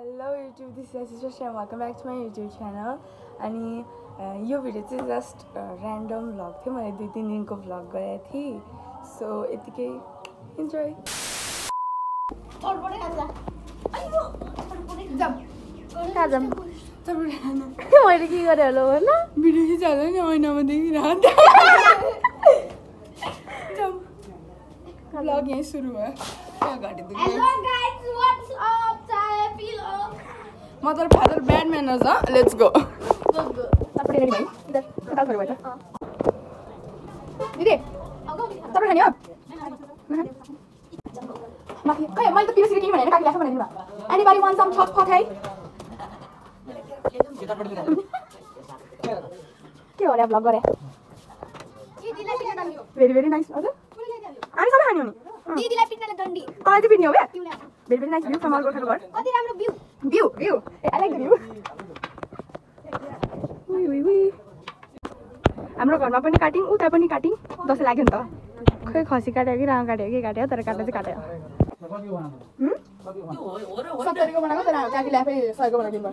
Hello YouTube this is sister welcome back to my YouTube channel अनि यो video चाहिँ just random vlog थियो. मैले दुई तिन दिनको भ्लग गरेको थिएँ। सो यतिकै इन्जोय मैले के गरेँ होला भन भिडियो खिचाल्दा नि ऐनामा देखिरहन्छ। भ्लग यहीँ सुरु भयो। मदर फादर ब्याड म्यानर्स ह लेट्स गो दिदी तपाईँ खाने हो माथि खै मैले त भनेर काकी एनी बारी वान सम है के हो भ्लग गरे भेरी भेरी नाइस हजुर हामी सबै खाने हो नि दिदीलाई पिट्नाले दण्डी कहिले चाहिँ पिन्ने हो क्या very very nice view from our गोर्खाको घर कति राम्रो view view view I like the view उई उई उई हाम्रो घरमा पनि काटिङ उता पनि काटिङ दसैँ लाग्यो नि त। खै खसी काट्यो कि राम काट्यो कि काट्यो? तर काट्यो चाहिँ काट्यो। हुँ? सत्तरीको बनाएको? तर काकीले आफै सयको बनाइदिनु भयो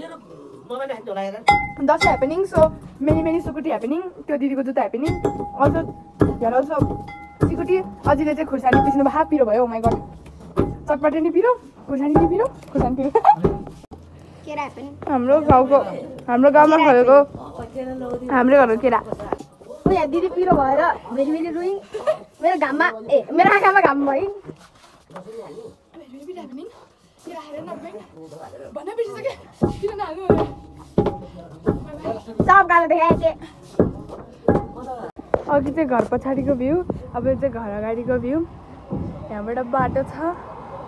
दसैँ ह्यापनिङ सो मेनी मेनी सुकुटी ह्यापनिङ त्यो दिदीको जुत्ता ह्यापनिङ अझ हेर अझ सिकुटी अझैले चाहिँ खुर्सानी पिस्नु भयो पिरो भयो माइ गड चटपटे नि पिरो खुर्सानी नि पिरो खुर्सानी पिरो केरा पनि। हाम्रो गाउँको हाम्रो गाउँमा फलेको हाम्रो घरको केरा। दिदी पिरो भएर भेरी भेरी रुइङ मेरो घाममा ए मेरो आँखामा घाम भयो। सब गाना देखाएको थिएँ। अघि चाहिँ घर पछाडिको भ्यू अब यो चाहिँ घर अगाडिको भ्यू। यहाँबाट बाटो छ।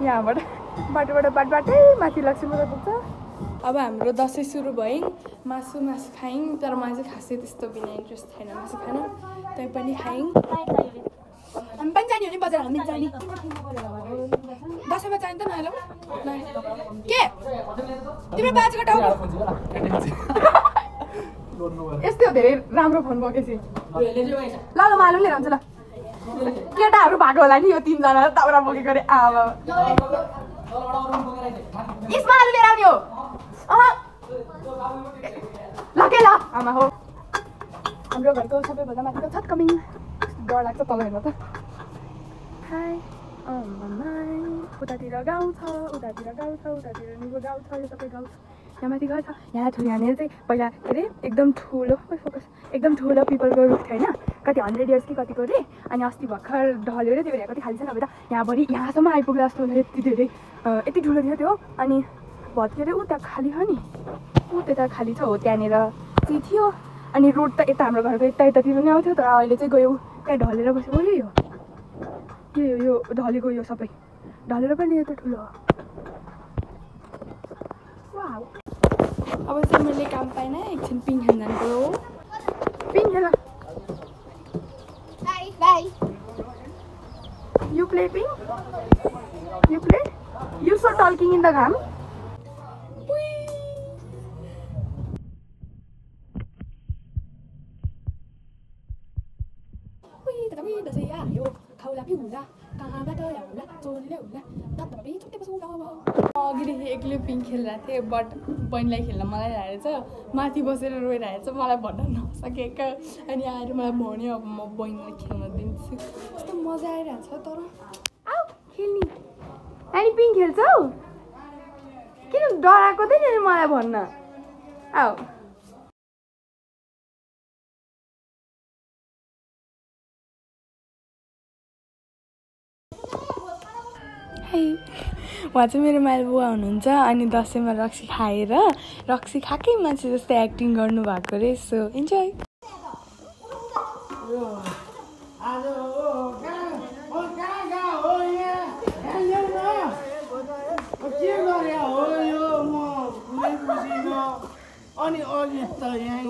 यहाँबाट बाटोबाट बाटबाटै माथि लक्ष्मीपुर पुग्छ। अब हाम्रो दसैँ सुरु भयो मासु मासु खायौँ तर मलाई चाहिँ खासै त्यस्तो बिना इन्ट्रेस्ट छैन मासु खान। तै पनि खायौँ हामी पनि जाने हो नि बजार हामी जाने। दसैँमा चाहिन्छ न हेलो के? तिम्रो बाजेको टाउको यस्तो धेरै राम्रो फोन बोकेपछि ल ल मालुम लिएर आउँछु ल। केटाहरू भएको होला नि यो तिनजना दाउरा बोकेको अरे आमा यसमा आलु लिएर आउने हो। ल के ल आमा हो हाम्रो घरको सबैभन्दा माथिको छत कमिङ डर लाग्छ तल हेर्न त हाई उतातिर गाउँ छ उतातिर गाउँ छ उतातिर निको गाउँ छ यो सबै गाउँ छ यहाँ माथि घर छ यहाँ यहाँनिर चाहिँ पहिला के अरे एकदम ठुलो फोकस एकदम ठुलो पिपलको रुख थियो होइन कति हन्ड्रेड इयर्स कि कतिको अरे अनि अस्ति भर्खर ढल्यो अरे त्यो भएर कति खाली छ नभए त यहाँभरि यहाँसम्म आइपुग्दा जस्तो थियो यति धेरै। यति ठुलो थियो त्यो अनि भत्के अरे उता खाली छ नि। ऊ त्यता खाली छ हो त्यहाँनिर चाहिँ थियो? अनि रोड त यता हाम्रो घरको यता यतातिर नै आउँथ्यो तर अहिले चाहिँ गयो त्यहाँ ढलेर बसेको यो यो के हो यो ढलेको यो सबै? ढलेर पनि यता ठुलो हो। अब चाहिँ मैले काम पाइनँ एकछिन पिङ खान जानु पऱ्यो। पिङ खेल। played ping? You play? You saw talking in the gram? Wee, wee, the wee, the gun? Whee! Whee! Ping you play you so talking in the घाम अघिदेखि एक्लै पिङ खेलिरहेको थिएँ बट बहिनीलाई खेल्न मलाई रहेछ माथि बसेर रोइरहेको छ मलाई भन्न नसकेको अनि आएर मलाई भन्यो अब म बहिनीलाई खेल्न दिन्छु कस्तो मजा आइरहेको छ तर आऊ खेल्ने अनि पिङ खेल्छौ किन डराएको थिएँ नि मलाई भन्न आऊ उहाँ चाहिँ मेरो माइल बुवा हुनुहुन्छ। अनि दसैँमा रक्सी खाएर रक्सी खाएकै मान्छे जस्तै एक्टिङ गर्नुभएको रहेछ सो इन्जोय अनि अघि त यहाँ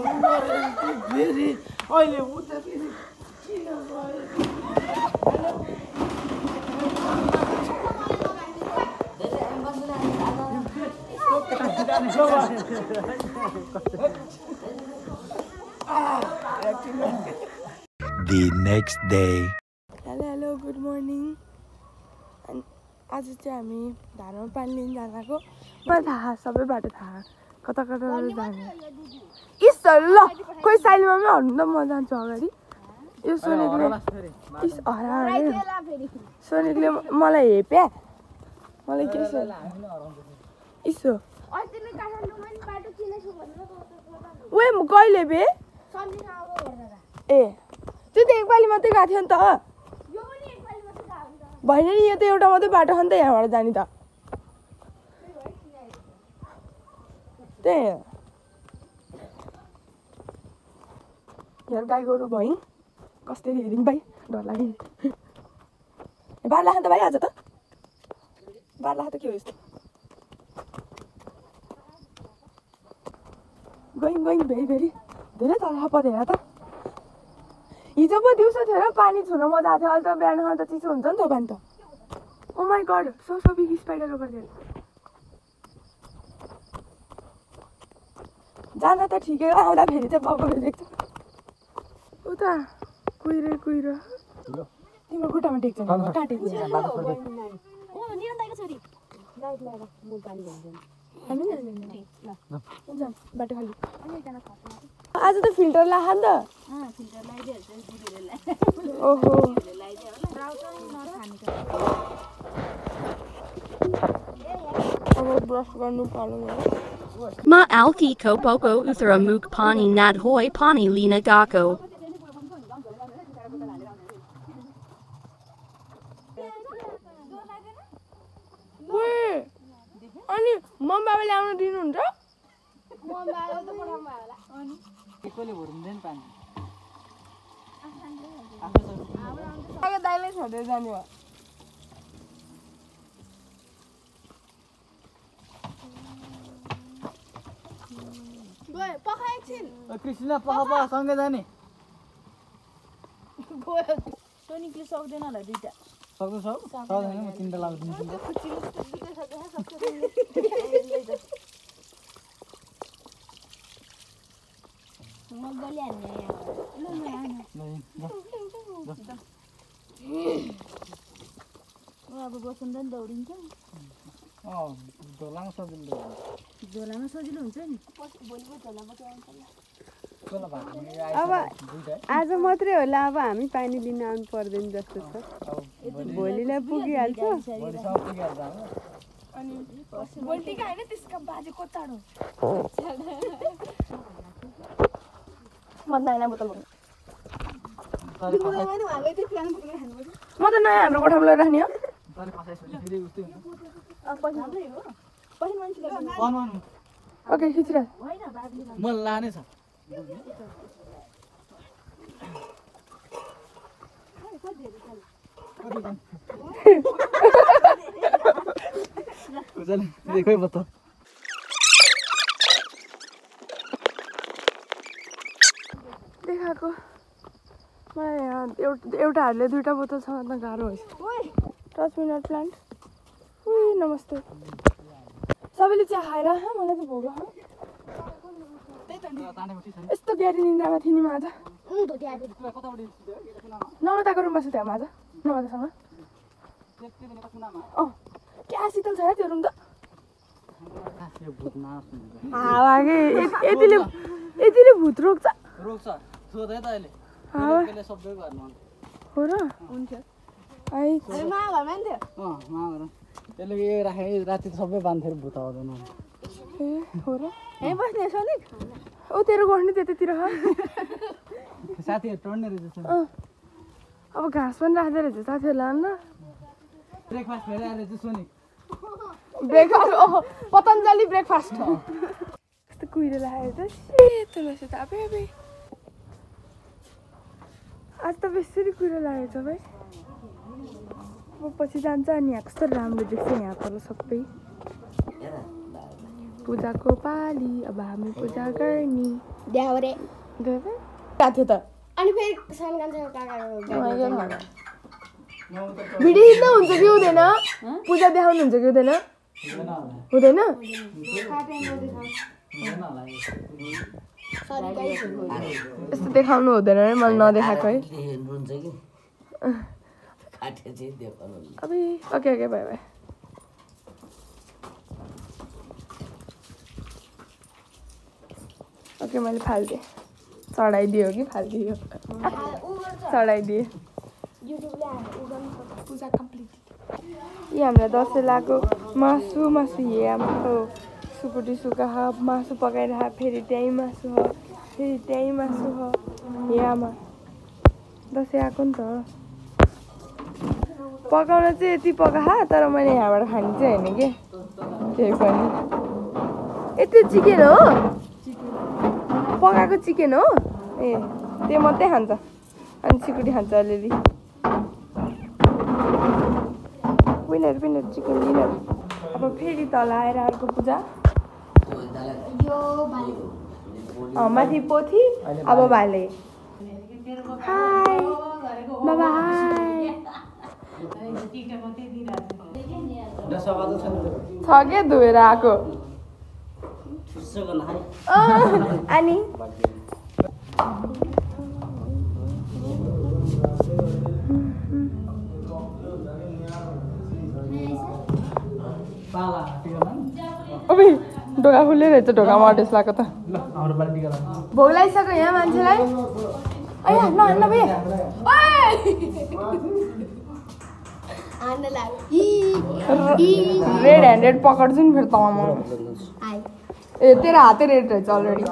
फेरि अहिले उता फेरि the next day. Hello hello good morning अनि आज चाहिँ हामी धारामा पानी लिन गएको मलाई थाहा सबै बाटो थाहा कता कता जाने इस ल खोइ साइलीमा पनि हर्नु त म जान्छु अगाडि यो सोनिकले इस हरा सोनिकले मलाई हेप्या मलाई के सो इसो कहिले बे? ए त्यो त एकपालि मात्रै गएको थियो नि त। भएन नि यो त एउटा मात्रै बाटो छ नि त यहाँबाट जाने त। त्यही हो। यहाँ गाई गोरु भइ कसरी हेरिङ भाइ? डर लाग्यो बाह्र लाख त भाइ आज त। बाह्र लाख त के हो यस्तो? गइङ गइङ भेरी भेरी धेरै तल परेर त हिजो पो दिउँसो थियो र पानी छुन मजा आएको थियो अहिले त बिहान त चिसो हुन्छ नि त पानी त ओ my god so so big spider over there जाँदा त ठिकै हो आउँदाखेरि चाहिँ बब्बर देख्छ उता कुहिरो कुहिरो तिम्रो खुट्टामा टेक्छ काटेको आज तो फ़िल्टर ला हाँ द ओहो Ma न alki kopoko uthra muk pani nad hoy pani lina gako Wait. अनि मम बाबाले आउनु दिनुहुन्छ? दाइले छोडेर जाने भयो कृष्ण सँगै जाने। सक्दैन होला दुइटा सक्दैछ सक्दैन म तिनवटा मजाले हान्ने अब बसन्त नि दौडिन्छ अँ ढोलामा सजिलो झोलामा सजिलो हुन्छ नि भएको अब आज मात्रै होला अब हामी पानी लिन आउनु पर्दैन जस्तो छ। भोलिलाई पुगिहाल्छ। म त नयाँ हाम्रो कोठामा राख्ने हो। ओके खिचिरा। म लाने छ। देखाएको एउटाहरूले दुइटा बोतल भन्दा गाह्रो हुन्छ टच मिनट प्लान्ट नमस्ते सबैले चिया खाएर मलाई त भोग। यस्तो ग्यारी निन्द्रामा थिएँ नि माझ नमताको रुममा सुत्यो माझ नमतासँग अँ क्या शीतल छ यार त्यो रुम त? हावा के यतिले यतिले भूत रोक्छ। रोक्छ। सोधै त अहिले। हावा। त्यसले सबै गर्नु हो र? आई अँ मामा त्यसले यो राखे राति सबै बान्थेर भूत आउँदैन। ए हो र? यहीँ बस्ने सलिक ओ तेरो गर्ने त्यतातिर। ह साथीहरू टर्ने रहेछ। अब घाँस पनि राख्दै रहेछ साथीहरूलाई अन्न ब्रेकफास्ट फेरि आएर चाहिँ सोनी। ब्रेकफास्ट ओहो पतञ्जली ब्रेकफास्ट। कस्तो कुहिरो लागेको छ। सेतो रहेछ त आफै आफै। आज त बेसरी कुहिरो लागेको छ भाइ। अब पछि जान्छ अनि यहाँ कस्तो राम्रो देख्छ यहाँ पर सबै। पूजाको पाली अब हामी पूजा गर्ने। द्याउरे गएको त। अनि फेरि भिडियो खिच्न हुन्छ कि हुँदैन? पूजा देखाउनु हुन्छ कि हुँदैन? हुँदैन? यस्तो देखाउनु हुँदैन है मैले नदेखाएको है। हुन्छ कि? काटे चाहिँ देखाउनु अबे okay okay bye bye. Okay मैले फालिदिएँ। चढाइदियो कि फालिदियो? चढाइदिएँ। यी हामीलाई दसैँ लगाएको मासु मासु हो। सुकुटी सुका ह मासु पकाइरह फेरि त्यहीँ मासु हो फेरि त्यहीँ मासु हो। यहाँमा दसैँ आएको नि त पकाउन चाहिँ यति पका तर मैले यहाँबाट खाने चाहिँ होइन कि। त्यही पनि। त्यो चिकन हो? पकाएको चिकन हो। ए त्यो मात्रै खान्छ। अनि सिकुटी खान्छ अलिअलि। विनर विनर चिकन विनर अब फेरि तल आएर अर्को पूजा। अँ, माथि पोथी अब भाले। हाई बाबा हाई छ क्या धोएर आएको? अँ, अनि अबे ढोका खुल्लै रहेछ ढोकामा अटेस लगाएको त यहाँ मान्छेलाई रेड ह्यान्डेड पक्ड्छु नि फेरि तँमा म ए तेरो हातै रेड रहेछ अलरेडी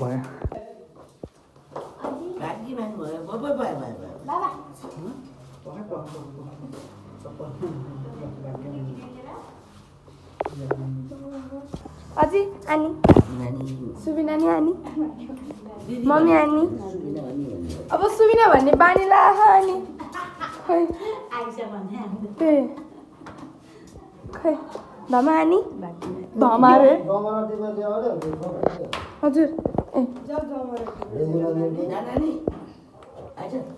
भयो। अझै आनी? सुबिना नि आनी? मम्मी आनी? अब सुबिना भन्ने बानी लाख अनि खै। खै। धमा आनी? धमा रे। हजुर। ए।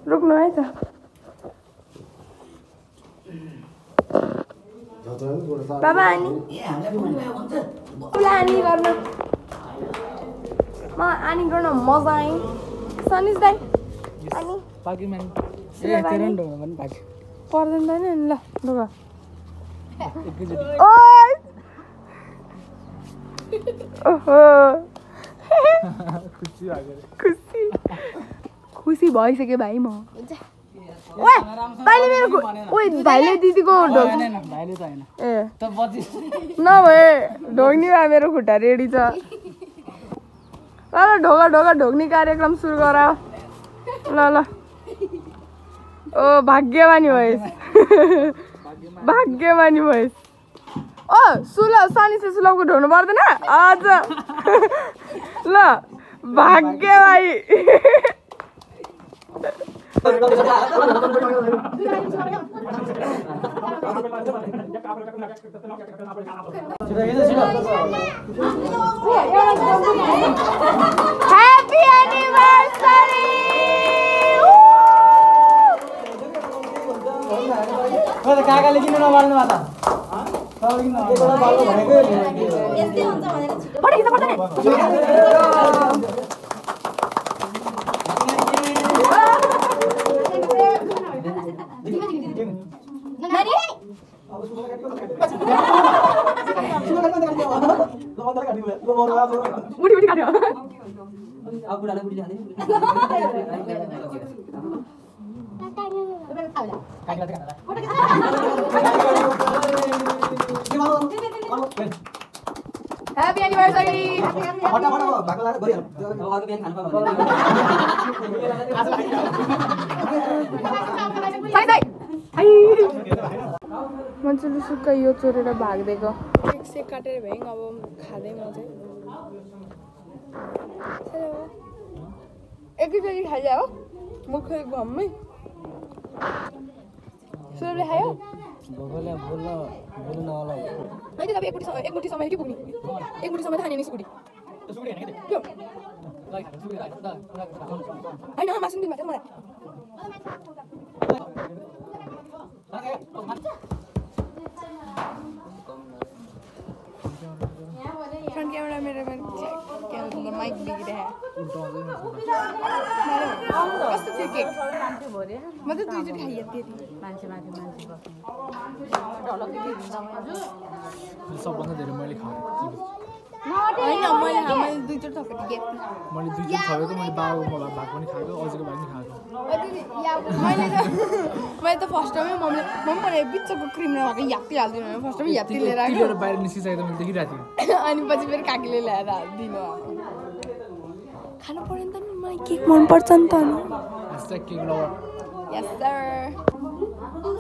रोक्नु है त। बाबा आनी आनी गर्न म आनी गर्न मजा आएँ सनिस दाई अनि पर्दैन त नि ल लुगा ओइ ओहो खुसी खुसी भइसक्यो भाइ म ओए मेरो ओए भाइले दिदीको नभए ढोग्ने भए मेरो खुट्टा रेडी छ। ल ल ढोगा ढोगा ढोग्ने कार्यक्रम सुरु गर ल ल। ओ भाग्यमानी भएस। भाग्यमानी भएस। ओ सुल सानिसे सुलभको ढोग्नु पर्दैन? आज। ल भाग्यमानी। ह्याप्पी एनिभर्सरी काकाले किन नबाल्नु होला 우리 우리 가려. 아물 안에 물이 안에. Happy anniversary. Happy anniversary. मन्छेले सुक्खा यो चोरेर भागिदिएको एक सेक काटेर भ्याङ अब खाँदै म चाहिँ एकैचोटि खाइजा हो म खोइ घममै सुरले खायो भोकले बोल्न बोल्नु नहोला होइन तपाईँ एकमुठी समय एकमुठी समय के पुग्ने एकमुठी समय खाने नि सुकुटी होइन मासु दिनु भएको मलाई फ्रन्ट क्यामेरा मेरो के भन्छ माइक उल्टा। कस्तो थियो केक म त दुईचोटि खाइयो त्यति सबभन्दा धेरै मैले खाएको होइन मैले मैले दुईचोटि थपेको मैले दुईचोटि खाएको मैले बाबुको भाग पनि खाएको अझैको भाग पनि खाएको मैले त मैले त फर्स्ट टाइमै मम्मीले मम्मी भने बिचको क्रिम नभएको याप्ती हालिदिनु फर्स्ट टाइमै लिएर बाहिर निस्किसकेको मैले देखिरहेको थिएँ अनि पछि फेरि काकीले ल्याएर दिनु खानु पऱ्यो नि त नि मलाई केक मनपर्छ नि त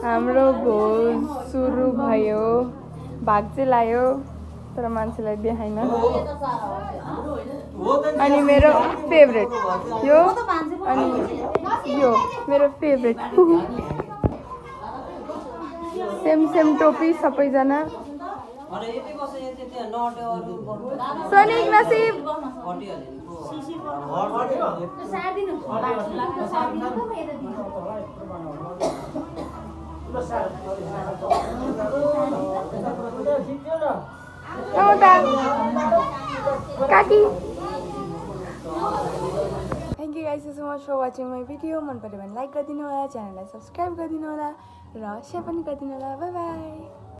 हाम्रो भोज सुरु भयो। भाग चाहिँ लायो तर मान्छेलाई देखाइन। अनि मेरो फेभरेट यो अनि यो मेरो फेभरेट सेम सेम टोपी सबैजना। सनिक नसिब एउटा काकी thank you guys so much for watching my video मन पऱ्यो भने लाइक गरिदिनु होला च्यानललाई सब्सक्राइब गरिदिनु होला र सेयर पनि गरिदिनु होला। By by